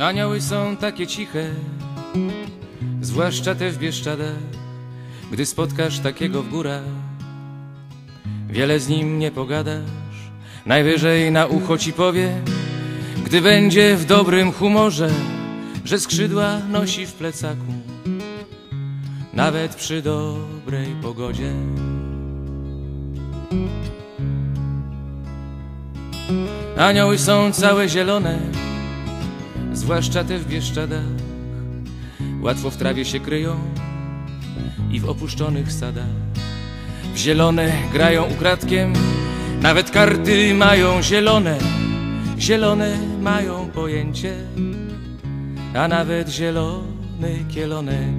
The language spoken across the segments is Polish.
Anioły są takie ciche, zwłaszcza te w Bieszczadach, gdy spotkasz takiego w górach. Wiele z nim nie pogadasz, najwyżej na ucho ci powie, gdy będzie w dobrym humorze, że skrzydła nosi w plecaku, nawet przy dobrej pogodzie. Anioły są całe zielone, zwłaszcza te w Bieszczadach. Łatwo w trawie się kryją i w opuszczonych sadach. W zielone grają ukradkiem, nawet karty mają zielone. Zielone mają pojęcie, a nawet zielony kielonek.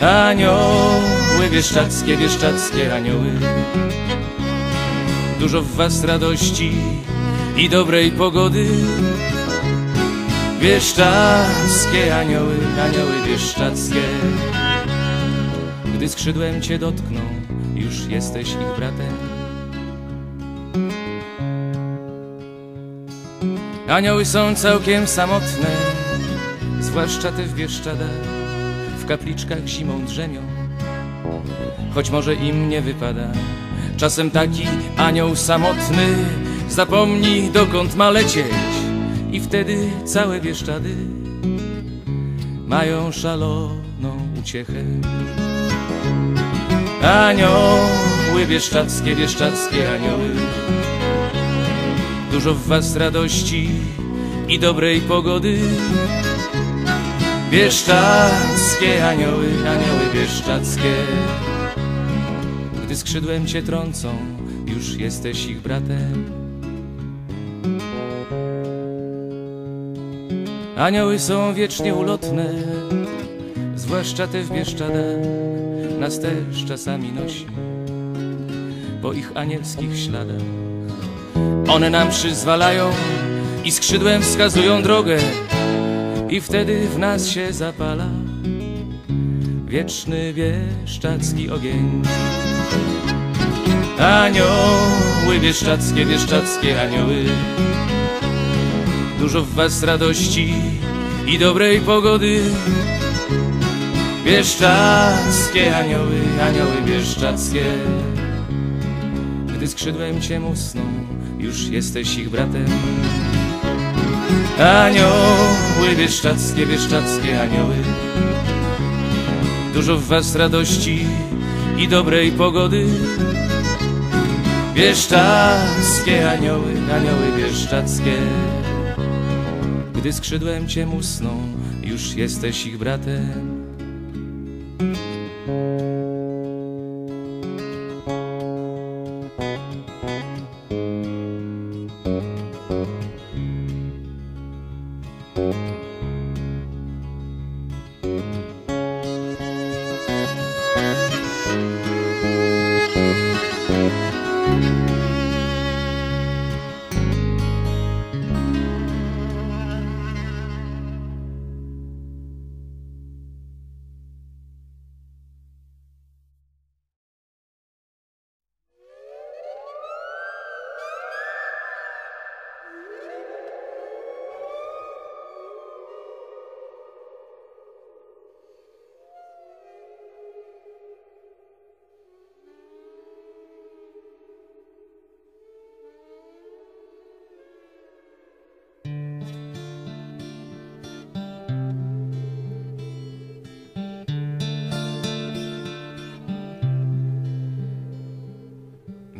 Anioły bieszczackie, bieszczackie anioły Dużo w was radości i dobrej pogody Bieszczackie anioły, anioły bieszczackie Gdy skrzydłem cię dotkną, już jesteś ich bratem. Anioły są całkiem samotne, zwłaszcza te w Bieszczadach W kapliczkach zimą drzemią, choć może im nie wypada Czasem taki anioł samotny zapomni dokąd ma lecieć i wtedy całe Bieszczady mają szaloną uciechę. Anioły bieszczackie, bieszczackie anioły, dużo w was radości i dobrej pogody. Bieszczackie anioły, anioły bieszczackie gdy skrzydłem cię trącą, już jesteś ich bratem. Anioły są wiecznie ulotne, zwłaszcza te w Bieszczadach, nas też czasami nosi po ich anielskich śladach. One nam przyzwalają i skrzydłem wskazują drogę i wtedy w nas się zapala wieczny bieszczacki ogień. Anioły bieszczackie, bieszczackie anioły Dużo w was radości i dobrej pogody. Bieszczackie anioły, anioły bieszczackie Gdy skrzydłem cię musną, już jesteś ich bratem. Anioły bieszczackie, bieszczackie anioły. Dużo w was radości i dobrej pogody. Bieszczackie anioły, anioły bieszczackie Gdy skrzydłem cię musną, już jesteś ich bratem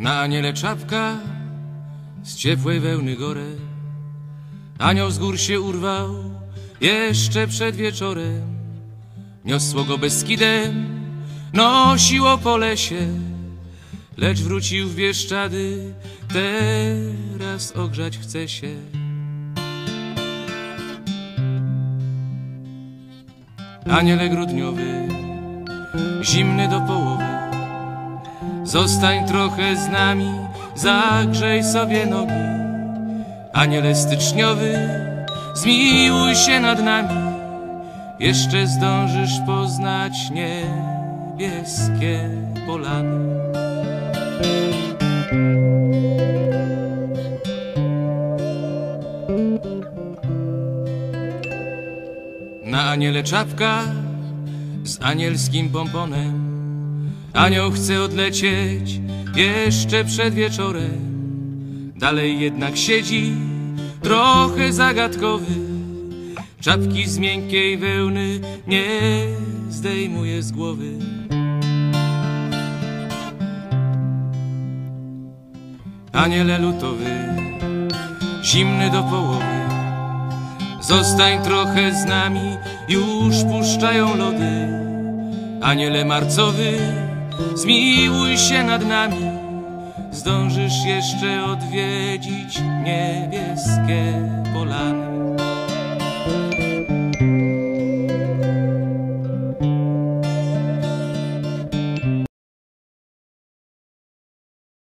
Na aniele czapka z ciepłej wełny gore. Anioł z gór się urwał jeszcze przed wieczorem. Niosło go Beskidem, nosiło po lesie. Lecz wrócił w Bieszczady, teraz ogrzać chce się. Aniele grudniowy, zimny do połowy Zostań trochę z nami, zagrzej sobie nogi. Aniele styczniowy, zmiłuj się nad nami. Jeszcze zdążysz poznać niebieskie polany. aniele czapka z anielskim pomponem. Anioł chce odlecieć jeszcze przed wieczorem. Dalej jednak siedzi, trochę zagadkowy. Czapki z miękkiej wełny nie zdejmuje z głowy. Aniele lutowy, zimny do połowy. Zostań trochę z nami, już puszczają lody. Aniele marcowy, zmiłuj się nad nami. Zdążysz jeszcze odwiedzić niebieskie